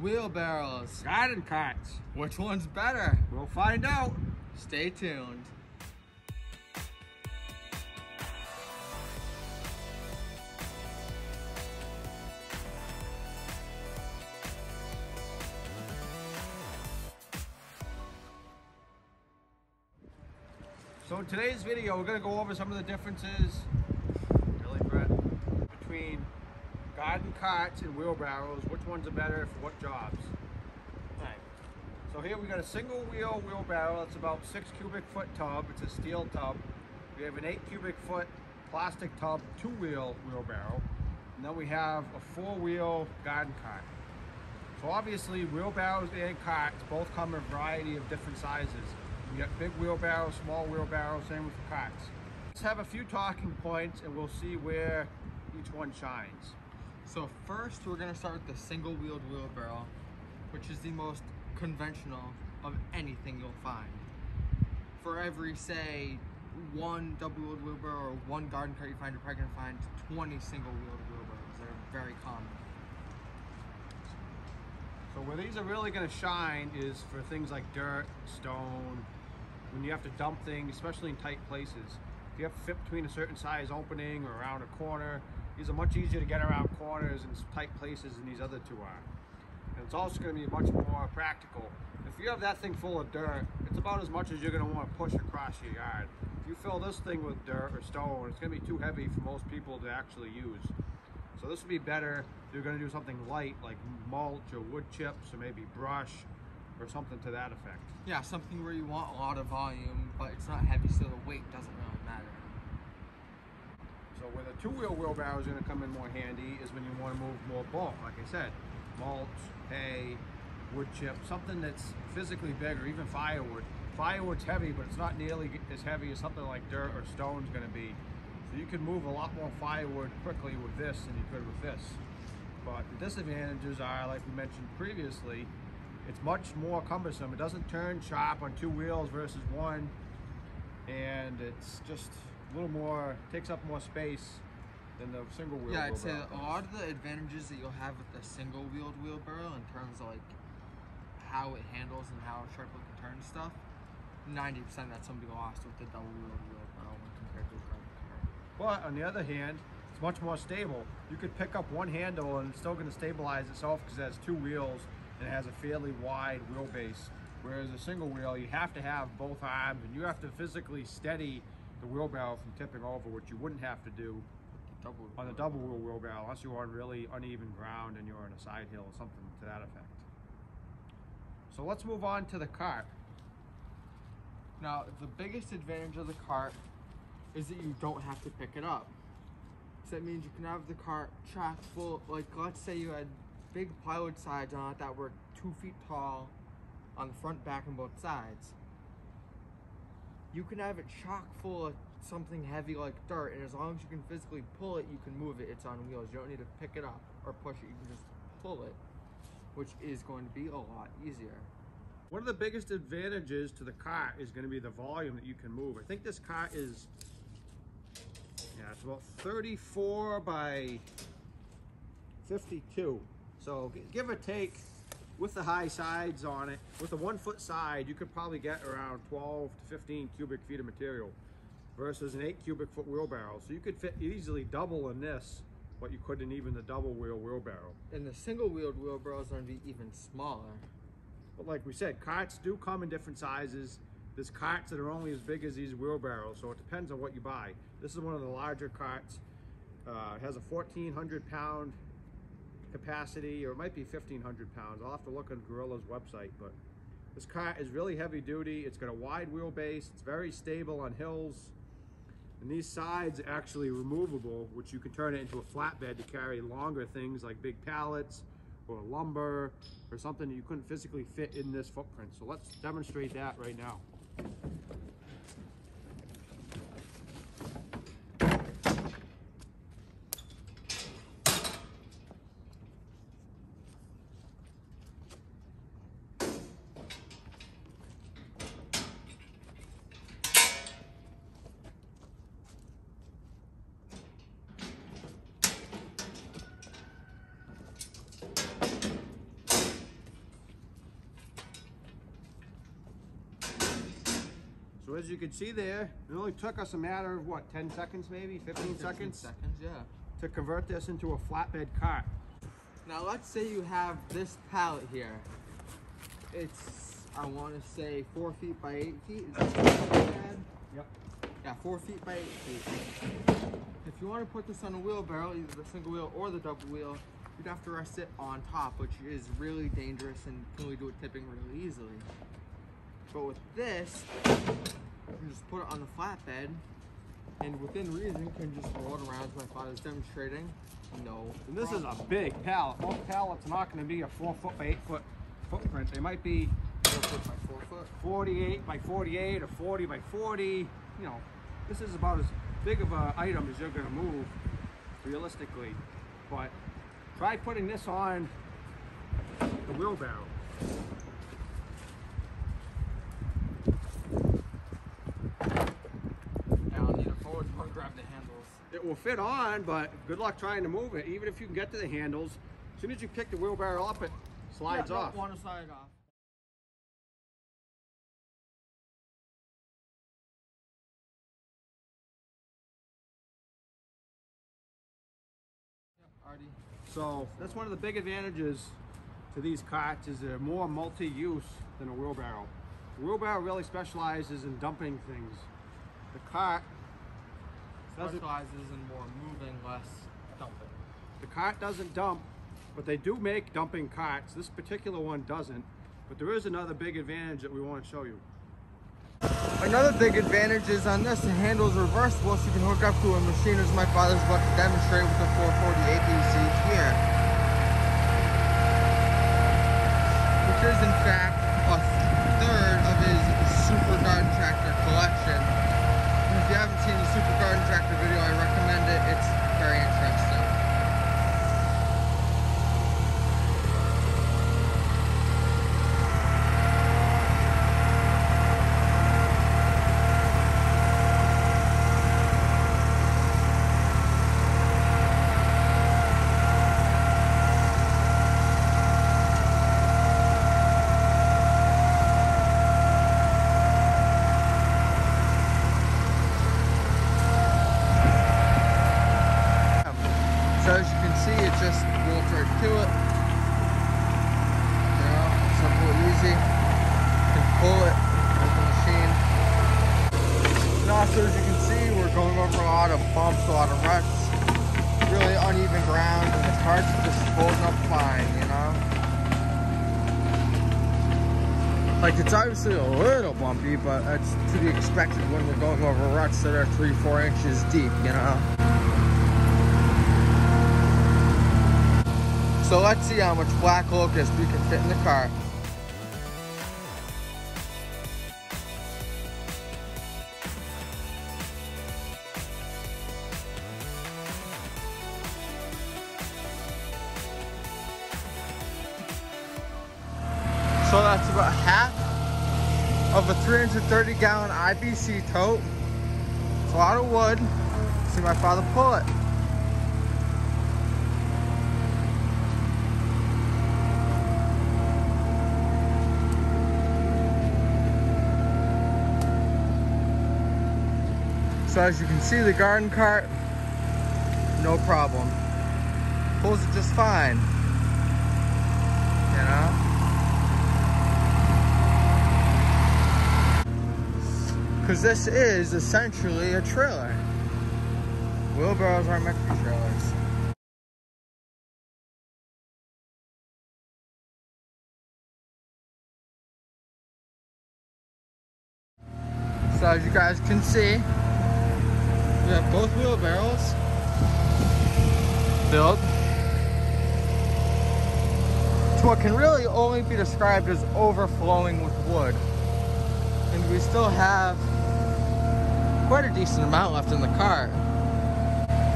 wheelbarrows. Garden carts. Which one's better? We'll find out. Stay tuned. So in today's video, we're gonna go over some of the differences, really, Brett, between garden carts and wheelbarrows. Which ones are better for what jobs? Alright. So here we got a single wheel wheelbarrow. It's about six cubic foot tub. It's a steel tub. We have an eight cubic foot plastic tub, two wheel wheelbarrow. And then we have a four wheel garden cart. So obviously wheelbarrows and carts both come in a variety of different sizes. We got big wheelbarrows, small wheelbarrows, same with carts. Let's have a few talking points and we'll see where each one shines. So first we're gonna start with the single wheeled wheelbarrow, which is the most conventional of anything you'll find. For every say one double wheeled wheelbarrow or one garden cart you find, you're probably gonna find 20 single wheeled wheelbarrows. They're very common. So where these are really gonna shine is for things like dirt, stone, when you have to dump things, especially in tight places. If you have to fit between a certain size opening or around a corner, these are much easier to get around corners and tight places than these other two are. And it's also gonna be much more practical. If you have that thing full of dirt, it's about as much as you're gonna wanna push across your yard. If you fill this thing with dirt or stone, it's gonna be too heavy for most people to actually use. So this would be better if you're gonna do something light like mulch or wood chips or maybe brush or something to that effect. Yeah, something where you want a lot of volume, but it's not heavy, so the weight doesn't really matter. So where the two-wheel wheelbarrow is gonna come in more handy is when you wanna move more bulk, like I said, mulch, hay, wood chip, something that's physically big or even firewood. Firewood's heavy, but it's not nearly as heavy as something like dirt or stone's gonna be. So you can move a lot more firewood quickly with this than you could with this. But the disadvantages are, like we mentioned previously, it's much more cumbersome. It doesn't turn sharp on two wheels versus one. And it's just a little more, takes up more space than the single wheel Yeah, I'd say a lot of the advantages that you'll have with the single wheeled wheelbarrow in terms of like how it handles and how sharp it can turn stuff, 90% that's gonna be lost with the double wheeled wheelbarrow when compared to a garden cart. But on the other hand, it's much more stable. You could pick up one handle and it's still going to stabilize itself because it has two wheels and it has a fairly wide wheelbase. Whereas a single wheel, you have to have both arms and you have to physically steady the wheelbarrow from tipping over, which you wouldn't have to do Double on the double wheel wheelbarrow unless you're on really uneven ground and you're on a side hill or something to that effect. So let's move on to the cart. Now, the biggest advantage of the cart is that you don't have to pick it up. So that means you can have the cart chock full, like let's say you had big plywood sides on it that were two feet tall on the front, back, and both sides. You can have it chock full of something heavy like dirt, and as long as you can physically pull it, you can move it. It's on wheels. You don't need to pick it up or push it. You can just pull it, which is going to be a lot easier. One of the biggest advantages to the cart is going to be the volume that you can move. I think this cart is, yeah, it's about 34 by 52. So give or take, with the high sides on it, with a one foot side, you could probably get around 12 to 15 cubic feet of material versus an eight cubic foot wheelbarrow. So you could fit easily double in this, what you could in even the double wheel wheelbarrow. And the single wheeled wheelbarrows are going to be even smaller. But like we said, carts do come in different sizes. There's carts that are only as big as these wheelbarrows, so it depends on what you buy. This is one of the larger carts. Uh, it has a 1,400 pound capacity, or it might be 1,500 pounds. I'll have to look on Gorilla's website, but this car is really heavy duty. It's got a wide wheelbase. It's very stable on hills. And these sides are actually removable, which you can turn it into a flatbed to carry longer things like big pallets or lumber or something that you couldn't physically fit in this footprint. So let's demonstrate that right now. As you can see there, it only took us a matter of what, 10 seconds maybe, 15, 15 seconds Seconds, yeah. to convert this into a flatbed cart. Now let's say you have this pallet here. It's, I want to say four feet by eight feet. Is that? Yep. Yeah, four feet by eight feet. If you want to put this on a wheelbarrow, either the single wheel or the double wheel, you'd have to rest it on top, which is really dangerous and can only do it tipping really easily. But with this, you can just put it on the flatbed, and within reason can just roll it around as my father's demonstrating. No. And this is a big pallet. Most pallets are not going to be a four foot by eight foot footprint. They might be four foot by four foot. 48 by 48 or 40 by 40. You know, this is about as big of an item as you're going to move realistically. But try putting this on the wheelbarrow. Yeah, I'll need a forward one. Grab the handles. It will fit on, but good luck trying to move it. Even if you can get to the handles, as soon as you pick the wheelbarrow up, it slides yeah, off. Want to slide off. Yep. So that's one of the big advantages to these carts is they're more multi-use than a wheelbarrow. The wheelbarrow really specializes in dumping things. The cart Specializes in more moving, less dumping. the cart doesn't dump, but they do make dumping carts. This particular one doesn't, but there is another big advantage that we want to show you. Another big advantage is on this, the handle is reversible, so you can hook up to a machine as my father's about to demonstrate with the 448 you see here. Which is in fact a third of his Super Garden Tractor collection. And if you haven't seen the Super Garden Tractor video, I recommend it. It's very interesting. Also, as you can see, we're going over a lot of bumps, a lot of ruts. Really uneven ground, and the cart's just holding up fine, you know? Like, it's obviously a little bumpy, but that's to be expected when we're going over ruts that are three, four inches deep, you know? So let's see how much black locust we can fit in the cart. That's about half of a 330 gallon IBC tote. It's a lot of wood. See my father pull it. So as you can see, the garden cart, no problem. Pulls it just fine. You know? Because this is essentially a trailer. Wheelbarrows aren't meant be trailers. So as you guys can see, we have both wheelbarrows filled to what can really only be described as overflowing with wood. We still have quite a decent amount left in the car.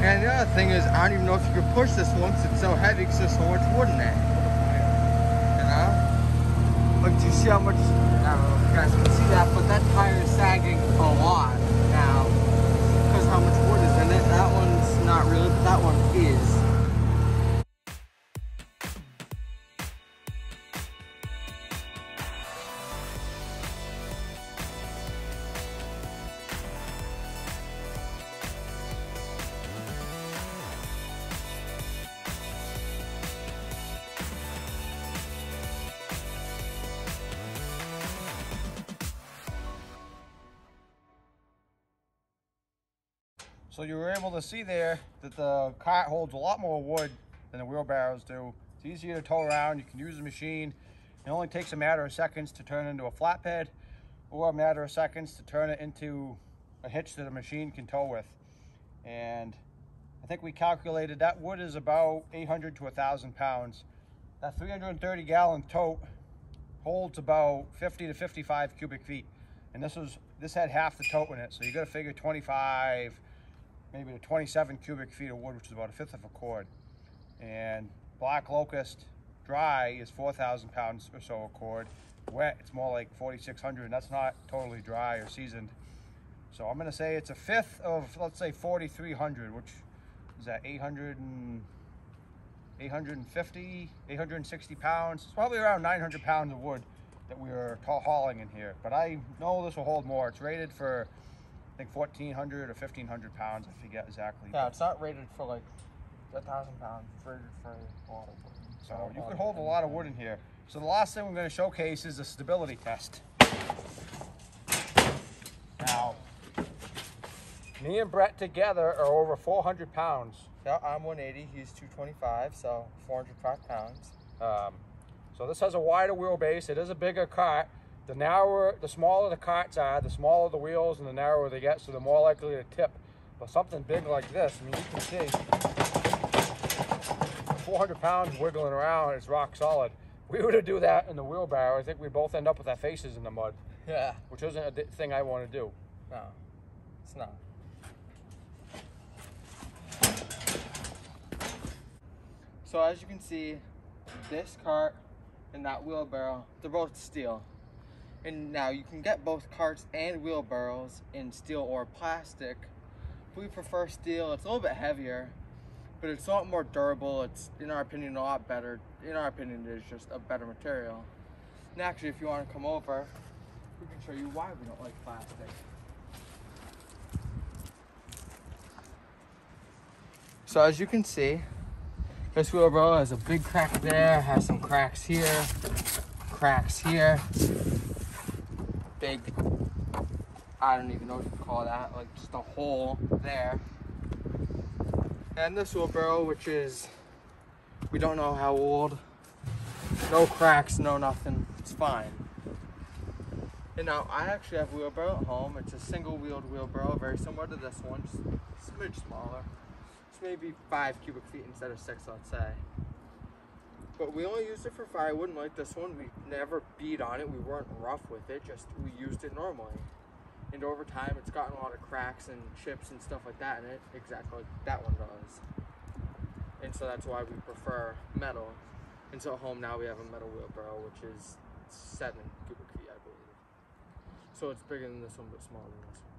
And the other thing is, I don't even know if you could push this once it's so heavy because there's so much wood in it. You know? Like, do you see how much, I don't know if you guys can see that, but that tire is sagging a lot now because how much wood is in it. That one's not really, but that one is. So you were able to see there that the cart holds a lot more wood than the wheelbarrows do. It's easier to tow around. You can use the machine. It only takes a matter of seconds to turn into a flatbed or a matter of seconds to turn it into a hitch that a machine can tow with. And I think we calculated that wood is about 800 to 1,000 pounds. That 330 gallon tote holds about 50 to 55 cubic feet. And this was this had half the tote in it, so you got to figure 25, maybe to 27 cubic feet of wood, which is about a fifth of a cord. And black locust dry is 4,000 pounds or so a cord. Wet, it's more like 4,600, and that's not totally dry or seasoned. So I'm gonna say it's a fifth of, let's say 4,300, which is that 800 and 850, 860 pounds. It's probably around 900 pounds of wood that we are hauling in here. But I know this will hold more. It's rated for, I think 1,400 or 1,500 pounds. I forget exactly. Yeah, it's not rated for like a thousand pounds. It's rated for a lot of wood. So you could hold a lot of wood in here. So the last thing we're going to showcase is the stability test. Now, me and Brett together are over 400 pounds. Yeah, I'm 180. He's 225, so 405 pounds. Um, so this has a wider wheelbase. It is a bigger cart. The narrower, the smaller the carts are, the smaller the wheels and the narrower they get, so they're more likely to tip. But something big like this, I mean, you can see 400 pounds wiggling around, it's rock solid. We were to do that in the wheelbarrow, I think we'd both end up with our faces in the mud. Yeah. Which isn't a thing I want to do. No, it's not. So as you can see, this cart and that wheelbarrow, they're both steel. And now you can get both carts and wheelbarrows in steel or plastic. We prefer steel, it's a little bit heavier, but it's a lot more durable. It's, in our opinion, a lot better. In our opinion, it is just a better material. And actually, if you want to come over, we can show you why we don't like plastic. So as you can see, this wheelbarrow has a big crack there, has some cracks here, cracks here, big, I don't even know what you call that, like just a hole there. And this wheelbarrow, which is, we don't know how old, no cracks, no nothing, it's fine. And now I actually have a wheelbarrow at home. It's a single wheeled wheelbarrow, very similar to this one, just a smidge smaller It's maybe five cubic feet instead of six, I'd say. But we only used it for firewood, and like this one, we never beat on it. We weren't rough with it, just we used it normally. And over time, it's gotten a lot of cracks and chips and stuff like that in it, exactly like that one does. And so that's why we prefer metal. And so at home now we have a metal wheelbarrow, which is seven cubic feet, I believe. So it's bigger than this one, but smaller than this one.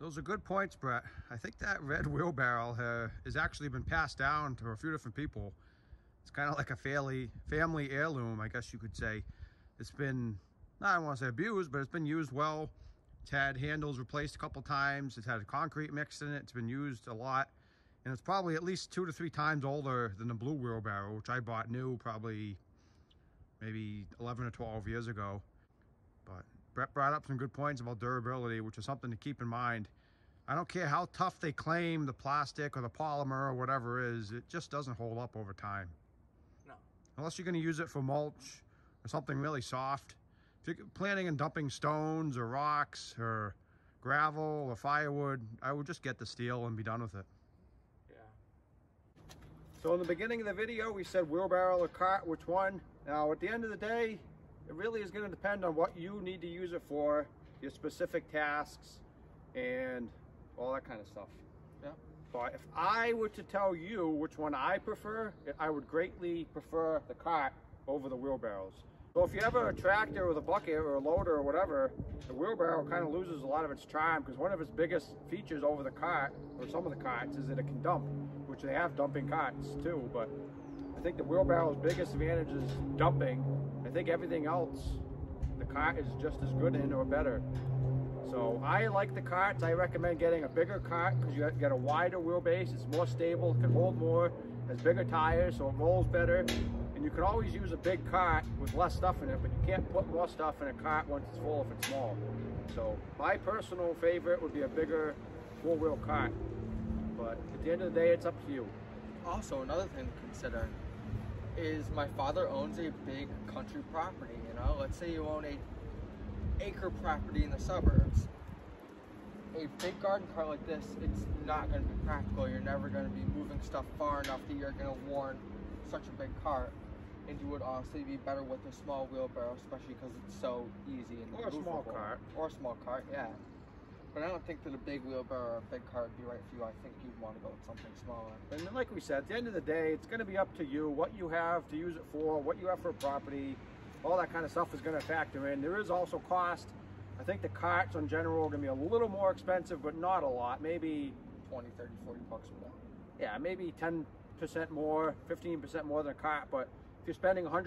Those are good points, Brett. I think that red wheelbarrow uh, has actually been passed down to a few different people. It's kind of like a family, family heirloom, I guess you could say. It's been, I don't want to say abused, but it's been used well. It's had handles replaced a couple times. It's had concrete mixed in it. It's been used a lot. And it's probably at least two to three times older than the blue wheelbarrow, which I bought new probably maybe 11 or 12 years ago. But Brett brought up some good points about durability, which is something to keep in mind. I don't care how tough they claim the plastic or the polymer or whatever is, it just doesn't hold up over time. Unless you're going to use it for mulch or something really soft. If you're planning on dumping stones or rocks or gravel or firewood, I would just get the steel and be done with it. Yeah. So in the beginning of the video, we said wheelbarrow or cart, which one? Now at the end of the day, it really is going to depend on what you need to use it for, your specific tasks, and all that kind of stuff. Yeah. But if I were to tell you which one I prefer, I would greatly prefer the cart over the wheelbarrows. So if you have a tractor with a bucket or a loader or whatever, the wheelbarrow kind of loses a lot of its charm because one of its biggest features over the cart, or some of the carts, is that it can dump, which they have dumping carts too, but I think the wheelbarrow's biggest advantage is dumping. I think everything else, the cart is just as good in or better. So I like the carts. I recommend getting a bigger cart because you get a wider wheelbase. It's more stable, can hold more, has bigger tires, so it rolls better. And you can always use a big cart with less stuff in it, but you can't put more stuff in a cart once it's full if it's small. So my personal favorite would be a bigger four-wheel cart. But at the end of the day, it's up to you. Also, another thing to consider is my father owns a big country property. You know, let's say you own a acre property in the suburbs. A big garden cart like this, it's not going to be practical. You're never going to be moving stuff far enough that you're going to warrant such a big cart. And you would honestly be better with a small wheelbarrow, especially because it's so easy and Or a small cart. Or a small cart, yeah. But I don't think that a big wheelbarrow or a big cart would be right for you. I think you'd want to go with something smaller. And like we said, at the end of the day, it's going to be up to you what you have to use it for, what you have for a property, all that kind of stuff is going to factor in. There is also cost. I think the carts in general are going to be a little more expensive, but not a lot. Maybe, 20, 30, 40 bucks more. yeah, maybe 10% more, 15% more than a cart. But if you're spending $100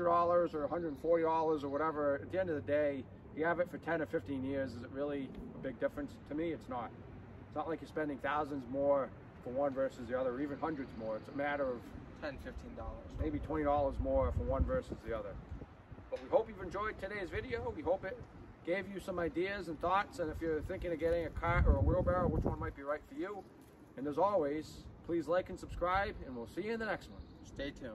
or $140 or whatever, at the end of the day, you have it for 10 or 15 years. Is it really a big difference? To me, it's not. It's not like you're spending thousands more for one versus the other, or even hundreds more. It's a matter of 10 15 dollars. maybe $20 more for one versus the other. But we hope you've enjoyed today's video. We hope it gave you some ideas and thoughts. And if you're thinking of getting a cart or a wheelbarrow, which one might be right for you? And as always, please like and subscribe, and we'll see you in the next one. Stay tuned.